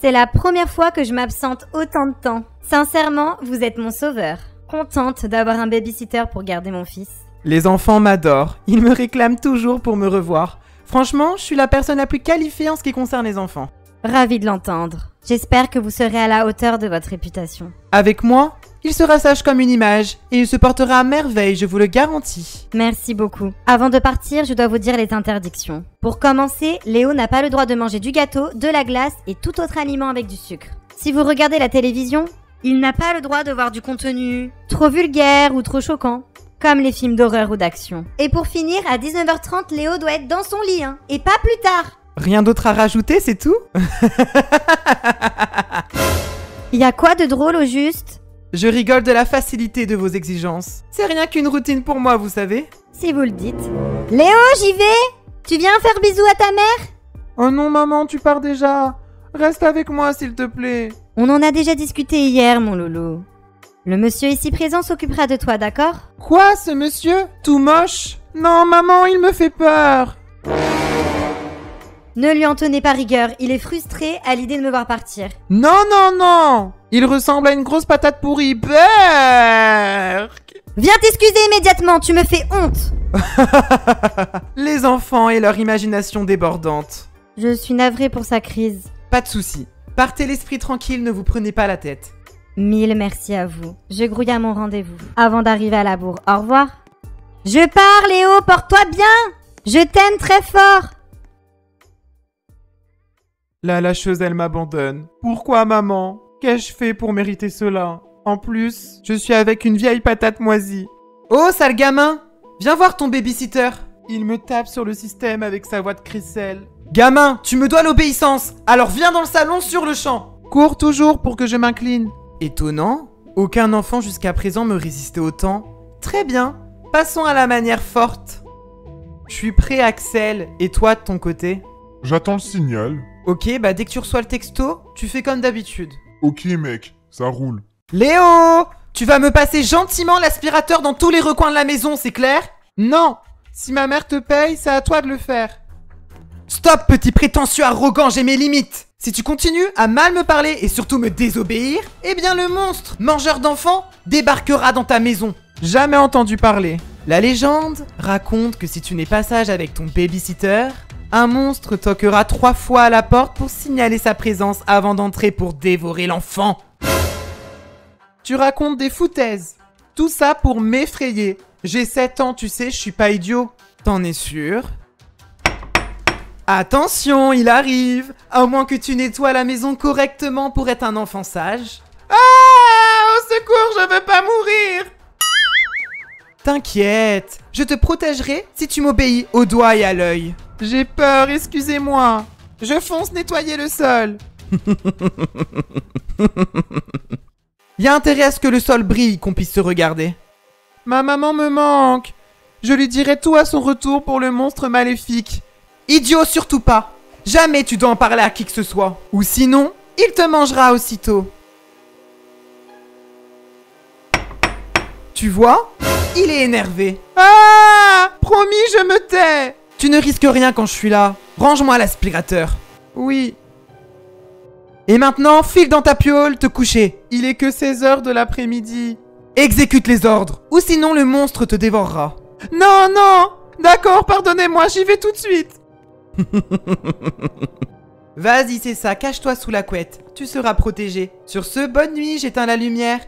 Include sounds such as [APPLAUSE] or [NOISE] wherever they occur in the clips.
C'est la première fois que je m'absente autant de temps. Sincèrement, vous êtes mon sauveur. Contente d'avoir un babysitter pour garder mon fils. Les enfants m'adorent. Ils me réclament toujours pour me revoir. Franchement, je suis la personne la plus qualifiée en ce qui concerne les enfants. Ravi de l'entendre. J'espère que vous serez à la hauteur de votre réputation. Avec moi, il sera sage comme une image et il se portera à merveille, je vous le garantis. Merci beaucoup. Avant de partir, je dois vous dire les interdictions. Pour commencer, Léo n'a pas le droit de manger du gâteau, de la glace et tout autre aliment avec du sucre. Si vous regardez la télévision, il n'a pas le droit de voir du contenu trop vulgaire ou trop choquant, comme les films d'horreur ou d'action. Et pour finir, à 19h30, Léo doit être dans son lit, hein, et pas plus tard. Rien d'autre à rajouter, c'est tout? [LAUGHS] Il y a quoi de drôle au juste? Je rigole de la facilité de vos exigences. C'est rien qu'une routine pour moi, vous savez. Si vous le dites. Léo, j'y vais Tu viens faire bisou à ta mère? Oh non, maman, tu pars déjà. Reste avec moi, s'il te plaît. On en a déjà discuté hier, mon loulou. Le monsieur ici présent s'occupera de toi, d'accord? Quoi, ce monsieur? Tout moche? Non, maman, il me fait peur. Ne lui en tenez pas rigueur, il est frustré à l'idée de me voir partir. Non, non, non Il ressemble à une grosse patate pourrie. Berk Viens t'excuser immédiatement, tu me fais honte [LAUGHS] Les enfants et leur imagination débordante. Je suis navrée pour sa crise. Pas de souci. Partez l'esprit tranquille, ne vous prenez pas la tête. Mille merci à vous. Je grouille à mon rendez-vous. Avant d'arriver à la bourre. Au revoir. Je pars, Léo, porte-toi bien Je t'aime très fort La lâcheuse, elle m'abandonne. Pourquoi, maman? Qu'ai-je fait pour mériter cela? En plus, je suis avec une vieille patate moisie. Oh, sale gamin Viens voir ton babysitter Il me tape sur le système avec sa voix de crisselle. Gamin, tu me dois l'obéissance Alors viens dans le salon sur le champ Cours toujours pour que je m'incline. Étonnant, aucun enfant jusqu'à présent me résistait autant. Très bien, passons à la manière forte. Je suis prêt, Axel, et toi de ton côté? J'attends le signal. Ok, bah dès que tu reçois le texto, tu fais comme d'habitude. Ok mec, ça roule. Léo Tu vas me passer gentiment l'aspirateur dans tous les recoins de la maison, c'est clair? Non Si ma mère te paye, c'est à toi de le faire. Stop, petit prétentieux arrogant, j'ai mes limites Si tu continues à mal me parler et surtout me désobéir, eh bien le monstre, mangeur d'enfants, débarquera dans ta maison. Jamais entendu parler. La légende raconte que si tu n'es pas sage avec ton babysitter, un monstre toquera trois fois à la porte pour signaler sa présence avant d'entrer pour dévorer l'enfant. Tu racontes des foutaises. Tout ça pour m'effrayer. J'ai 7 ans, tu sais, je suis pas idiot. T'en es sûr? Attention, il arrive À moins que tu nettoies la maison correctement pour être un enfant sage. Ah Au secours, je veux pas mourir T'inquiète, je te protégerai si tu m'obéis au doigt et à l'œil. J'ai peur, excusez-moi. Je fonce nettoyer le sol. [LAUGHS] Y a intérêt à ce que le sol brille, qu'on puisse se regarder. Ma maman me manque. Je lui dirai tout à son retour pour le monstre maléfique. Idiot, surtout pas. Jamais tu dois en parler à qui que ce soit. Ou sinon, il te mangera aussitôt. Tu vois? Il est énervé. Ah Promis, je me tais Tu ne risques rien quand je suis là. Range-moi l'aspirateur. Oui. Et maintenant, file dans ta piole, te coucher. Il est que 16 heures de l'après-midi. Exécute les ordres, ou sinon le monstre te dévorera. Non, non D'accord, pardonnez-moi, j'y vais tout de suite. [LAUGHS] Vas-y, c'est ça, cache-toi sous la couette. Tu seras protégé. Sur ce, bonne nuit, j'éteins la lumière.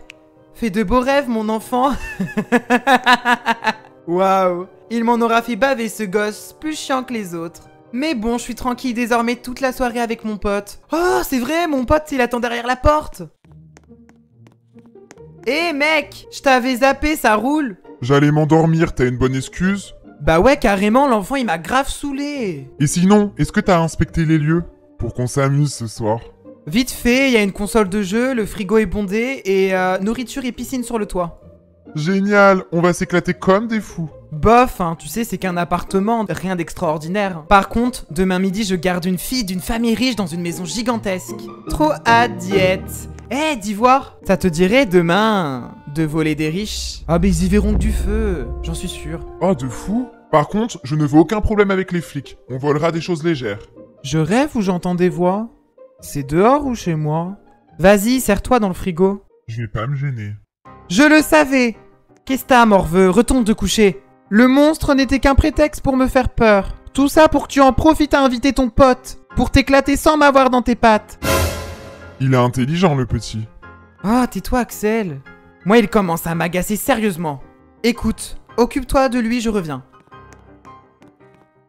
Fais de beaux rêves, mon enfant. [LAUGHS] Waouh, il m'en aura fait baver ce gosse, plus chiant que les autres. Mais bon, je suis tranquille désormais toute la soirée avec mon pote. Oh, c'est vrai, mon pote, il attend derrière la porte. Hé mec, je t'avais zappé, ça roule. J'allais m'endormir, t'as une bonne excuse? Bah ouais, carrément, l'enfant il m'a grave saoulé. Et sinon, est-ce que t'as inspecté les lieux? Pour qu'on s'amuse ce soir. Vite fait, il y a une console de jeu, le frigo est bondé et euh, nourriture et piscine sur le toit. Génial, on va s'éclater comme des fous. Bof, hein, tu sais, c'est qu'un appartement, rien d'extraordinaire. Par contre, demain midi, je garde une fille d'une famille riche dans une maison gigantesque. Trop hâte d'y être. Eh, d'Ivoire, ça te dirait demain de voler des riches? Ah, mais ils y verront que du feu, j'en suis sûr. Oh, de fou Par contre, je ne veux aucun problème avec les flics. On volera des choses légères. Je rêve ou j'entends des voix? C'est dehors ou chez moi? Vas-y, serre-toi dans le frigo. Je vais pas me gêner. Je le savais Qu'est-ce que t'as, morveux Retourne te coucher. Le monstre n'était qu'un prétexte pour me faire peur. Tout ça pour que tu en profites à inviter ton pote. Pour t'éclater sans m'avoir dans tes pattes. Il est intelligent, le petit. Ah, tais-toi, Axel. Moi, il commence à m'agacer sérieusement. Écoute, occupe-toi de lui, je reviens.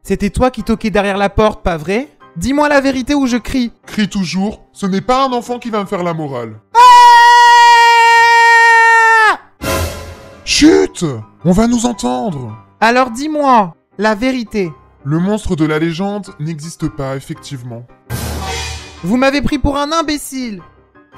C'était toi qui toquais derrière la porte, pas vrai? Dis-moi la vérité ou je crie. Crie toujours, ce n'est pas un enfant qui va me faire la morale. Ah Chut On va nous entendre Alors dis-moi la vérité. Le monstre de la légende n'existe pas, effectivement. Vous m'avez pris pour un imbécile.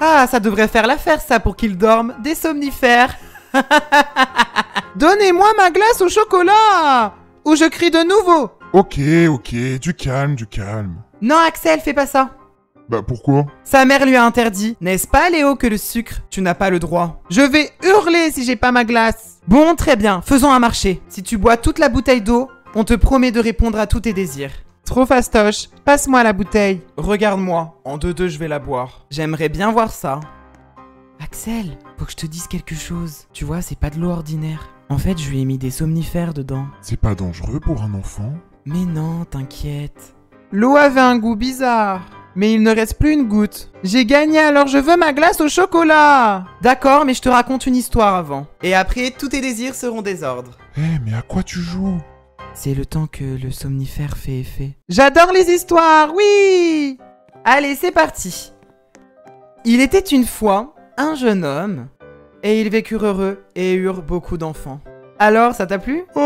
Ah, ça devrait faire l'affaire ça pour qu'il dorme. Des somnifères. [LAUGHS] Donnez-moi ma glace au chocolat Ou je crie de nouveau. Ok, ok, du calme, du calme. Non, Axel, fais pas ça. Bah pourquoi? Sa mère lui a interdit, n'est-ce pas Léo, que le sucre, tu n'as pas le droit? Je vais hurler si j'ai pas ma glace. Bon, très bien, faisons un marché. Si tu bois toute la bouteille d'eau, on te promet de répondre à tous tes désirs. Trop fastoche, passe-moi la bouteille. Regarde-moi, en deux-deux je vais la boire. J'aimerais bien voir ça. Axel, faut que je te dise quelque chose. Tu vois, c'est pas de l'eau ordinaire. En fait, je lui ai mis des somnifères dedans. C'est pas dangereux pour un enfant? Mais non, t'inquiète. L'eau avait un goût bizarre. Mais il ne reste plus une goutte. J'ai gagné alors je veux ma glace au chocolat. D'accord, mais je te raconte une histoire avant. Et après, tous tes désirs seront désordre. Eh, mais à quoi tu joues? C'est le temps que le somnifère fait effet. J'adore les histoires, oui Allez, c'est parti. Il était une fois un jeune homme, et ils vécurent heureux et eurent beaucoup d'enfants. Alors, ça t'a plu? Oh,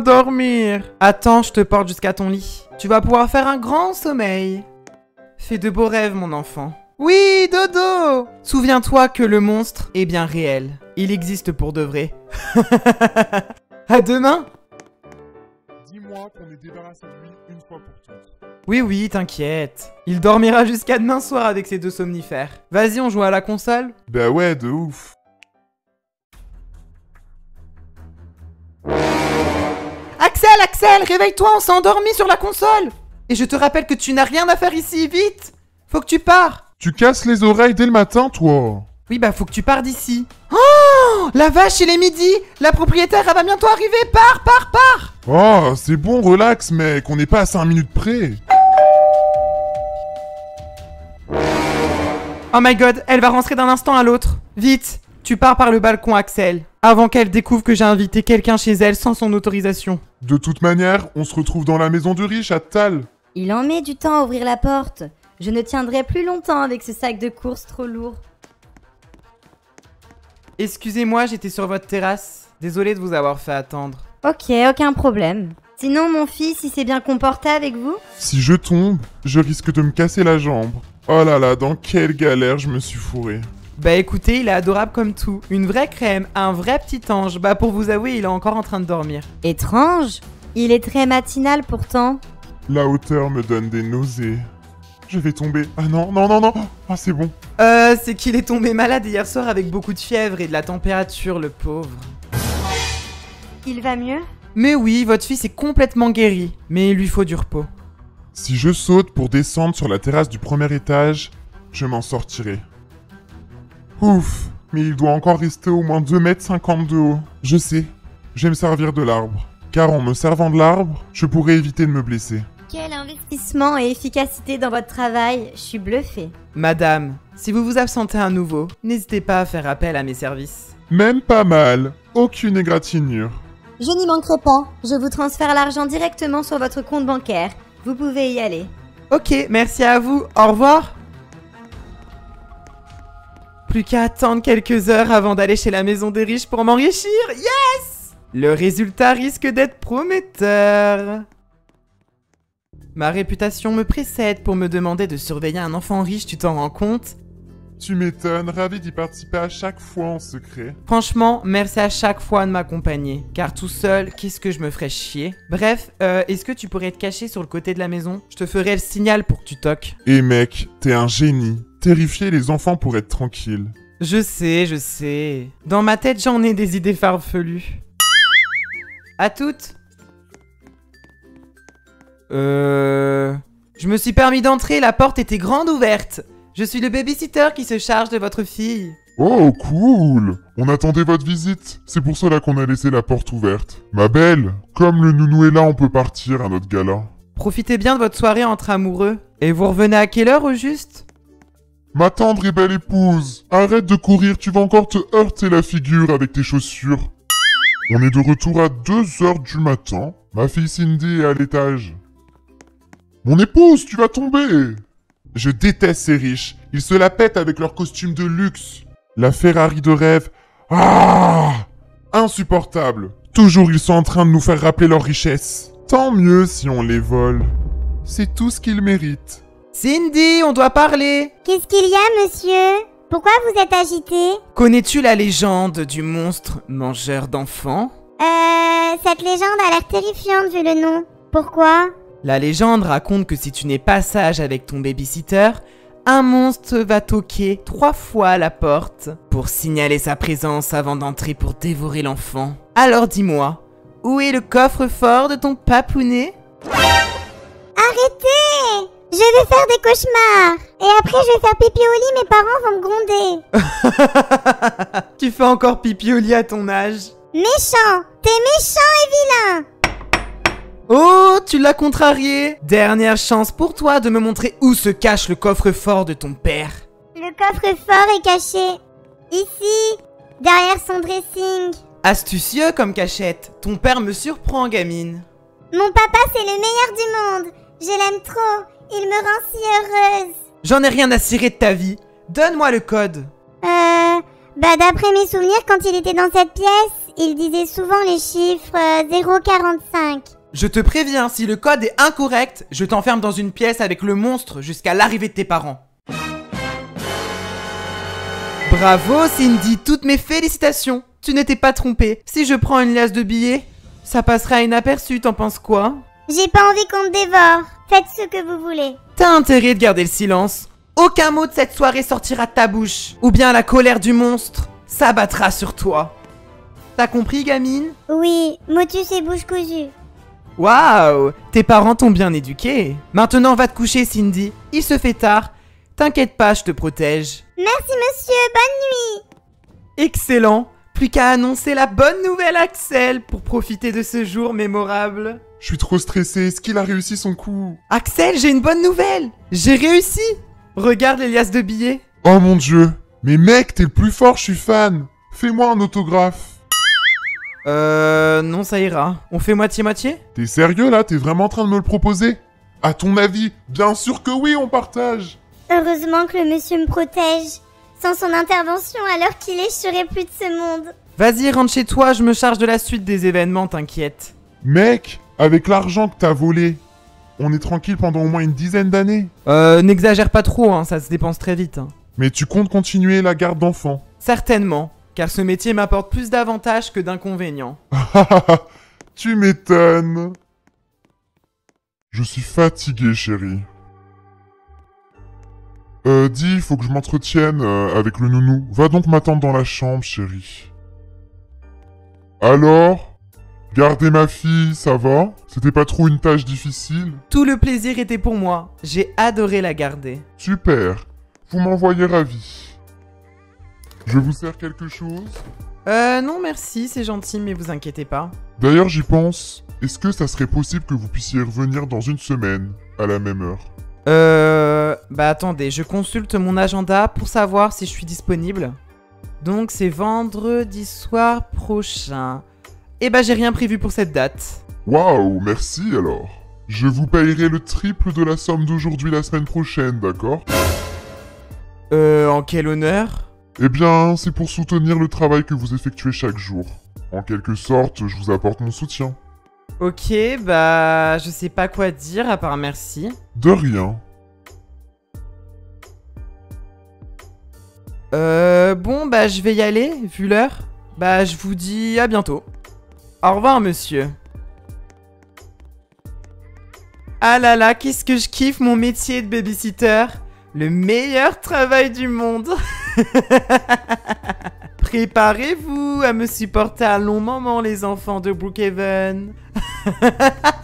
dormir. Attends, je te porte jusqu'à ton lit. Tu vas pouvoir faire un grand sommeil. Fais de beaux rêves, mon enfant. Oui, Dodo Souviens-toi que le monstre est bien réel. Il existe pour de vrai. [LAUGHS] à demain Dis-moi qu'on est débarrassé de lui une fois pour toutes. Oui, oui, t'inquiète. Il dormira jusqu'à demain soir avec ses deux somnifères. Vas-y, on joue à la console Bah ouais, de ouf. Axel, Axel, réveille-toi, on s'est endormi sur la console Et je te rappelle que tu n'as rien à faire ici, vite Faut que tu pars Tu casses les oreilles dès le matin, toi Oui, bah faut que tu pars d'ici. Oh La vache, il est midi La propriétaire, elle va bientôt arriver Pars, pars, pars Oh, c'est bon, relax, mec, on n'est pas à 5 minutes près. Oh my god, elle va rentrer d'un instant à l'autre. Vite, tu pars par le balcon, Axel. Avant qu'elle découvre que j'ai invité quelqu'un chez elle sans son autorisation. De toute manière, on se retrouve dans la maison du riche à Tal. Il en met du temps à ouvrir la porte. Je ne tiendrai plus longtemps avec ce sac de course trop lourd. Excusez-moi, j'étais sur votre terrasse. Désolé de vous avoir fait attendre. Ok, aucun problème. Sinon, mon fils, il s'est bien comporté avec vous? Si je tombe, je risque de me casser la jambe. Oh là là, dans quelle galère je me suis fourré. Bah écoutez, il est adorable comme tout. Une vraie crème, un vrai petit ange. Bah pour vous avouer, il est encore en train de dormir. Étrange. Il est très matinal pourtant. La hauteur me donne des nausées. Je vais tomber. Ah non, non, non, non. Ah c'est bon. Euh, c'est qu'il est tombé malade hier soir avec beaucoup de fièvre et de la température, le pauvre. Il va mieux? Mais oui, votre fils est complètement guéri, mais il lui faut du repos. Si je saute pour descendre sur la terrasse du premier étage, je m'en sortirai. Ouf, mais il doit encore rester au moins 2 mètres 50 de haut. Je sais, je vais me servir de l'arbre. Car en me servant de l'arbre, je pourrais éviter de me blesser. Quel investissement et efficacité dans votre travail. Je suis bluffée. Madame, si vous vous absentez à nouveau, n'hésitez pas à faire appel à mes services. Même pas mal. Aucune égratignure. Je n'y manquerai pas. Je vous transfère l'argent directement sur votre compte bancaire. Vous pouvez y aller. Ok, merci à vous. Au revoir. Plus qu'à attendre quelques heures avant d'aller chez la maison des riches pour m'enrichir. Yes Le résultat risque d'être prometteur. Ma réputation me précède pour me demander de surveiller un enfant riche, tu t'en rends compte? Tu m'étonnes, ravi d'y participer à chaque fois en secret. Franchement, merci à chaque fois de m'accompagner, car tout seul, qu'est-ce que je me ferais chier? Bref, euh, est-ce que tu pourrais te cacher sur le côté de la maison? Je te ferai le signal pour que tu toques. Et mec, t'es un génie. Terrifier les enfants pour être tranquille. Je sais, je sais. Dans ma tête, j'en ai des idées farfelues. À toutes Euh... Je me suis permis d'entrer, la porte était grande ouverte. Je suis le babysitter qui se charge de votre fille. Oh, cool On attendait votre visite. C'est pour cela qu'on a laissé la porte ouverte. Ma belle, comme le nounou est là, on peut partir à notre gala. Profitez bien de votre soirée entre amoureux. Et vous revenez à quelle heure au juste? Ma tendre et belle épouse, arrête de courir, tu vas encore te heurter la figure avec tes chaussures. On est de retour à 2 heures du matin. Ma fille Cindy est à l'étage. Mon épouse, tu vas tomber Je déteste ces riches. Ils se la pètent avec leurs costumes de luxe. La Ferrari de rêve. Ah Insupportable. Toujours ils sont en train de nous faire rappeler leur richesse. Tant mieux si on les vole. C'est tout ce qu'ils méritent. Cindy, on doit parler. Qu'est-ce qu'il y a, monsieur? Pourquoi vous êtes agité? Connais-tu la légende du monstre mangeur d'enfants? Euh, cette légende a l'air terrifiante vu le nom. Pourquoi? La légende raconte que si tu n'es pas sage avec ton babysitter, un monstre va toquer trois fois à la porte pour signaler sa présence avant d'entrer pour dévorer l'enfant. Alors dis-moi, où est le coffre-fort de ton papounet? Arrêtez Je vais faire des cauchemars Et après je vais faire pipi au lit, mes parents vont me gronder [LAUGHS] Tu fais encore pipi au lit à ton âge Méchant T'es méchant et vilain Oh, tu l'as contrarié Dernière chance pour toi de me montrer où se cache le coffre-fort de ton père. Le coffre-fort est caché. Ici, derrière son dressing. Astucieux comme cachette, ton père me surprend, gamine. Mon papa, c'est le meilleur du monde. Je l'aime trop. Il me rend si heureuse. J'en ai rien à cirer de ta vie. Donne-moi le code. Euh, bah d'après mes souvenirs, quand il était dans cette pièce, il disait souvent les chiffres euh, 045. Je te préviens, si le code est incorrect, je t'enferme dans une pièce avec le monstre jusqu'à l'arrivée de tes parents. Bravo Cindy, toutes mes félicitations. Tu n'étais pas trompée. Si je prends une liasse de billets, ça passera inaperçu, t'en penses quoi? J'ai pas envie qu'on me dévore. Faites ce que vous voulez. T'as intérêt de garder le silence. Aucun mot de cette soirée sortira de ta bouche. Ou bien la colère du monstre s'abattra sur toi. T'as compris, gamine? Oui, motus et bouche cousue. Waouh Tes parents t'ont bien éduqué. Maintenant, va te coucher, Cindy. Il se fait tard. T'inquiète pas, je te protège. Merci monsieur, bonne nuit. Excellent. Plus qu'à annoncer la bonne nouvelle, Axel, pour profiter de ce jour mémorable. Je suis trop stressé, est-ce qu'il a réussi son coup? Axel, j'ai une bonne nouvelle. J'ai réussi. Regarde les liasses de billets. Oh mon dieu Mais mec, t'es le plus fort, je suis fan Fais-moi un autographe Euh, non, ça ira. On fait moitié-moitié? T'es sérieux là? T'es vraiment en train de me le proposer? À ton avis Bien sûr que oui, on partage Heureusement que le monsieur me protège. Sans son intervention, à l'heure qu'il est, je serais plus de ce monde. Vas-y, rentre chez toi, je me charge de la suite des événements, t'inquiète. Mec, avec l'argent que t'as volé, on est tranquille pendant au moins une dizaine d'années. Euh, n'exagère pas trop, hein, ça se dépense très vite. hein. Mais tu comptes continuer la garde d'enfants Certainement, car ce métier m'apporte plus d'avantages que d'inconvénients. [LAUGHS] Tu m'étonnes. Je suis fatigué, chérie. Euh, dis, faut que je m'entretienne euh, avec le nounou. Va donc m'attendre dans la chambre, chérie. Alors Garder ma fille, ça va? C'était pas trop une tâche difficile? Tout le plaisir était pour moi, j'ai adoré la garder. Super. Vous m'envoyez ravi. Je vous sers quelque chose? Euh, non merci, c'est gentil, mais vous inquiétez pas. D'ailleurs, j'y pense. Est-ce que ça serait possible que vous puissiez revenir dans une semaine, à la même heure? Euh... Bah attendez, je consulte mon agenda pour savoir si je suis disponible. Donc c'est vendredi soir prochain. Eh bah j'ai rien prévu pour cette date. Waouh, merci alors. Je vous payerai le triple de la somme d'aujourd'hui la semaine prochaine, d'accord? Euh, en quel honneur? Eh bien, c'est pour soutenir le travail que vous effectuez chaque jour. En quelque sorte, je vous apporte mon soutien. Ok, bah je sais pas quoi dire à part merci. De rien. Euh, bon, bah je vais y aller, vu l'heure. Bah je vous dis à bientôt. Au revoir, monsieur. Ah là là, qu'est-ce que je kiffe mon métier de babysitter. Le meilleur travail du monde. [LAUGHS] Préparez-vous à me supporter un long moment, les enfants de Brookhaven. [LAUGHS]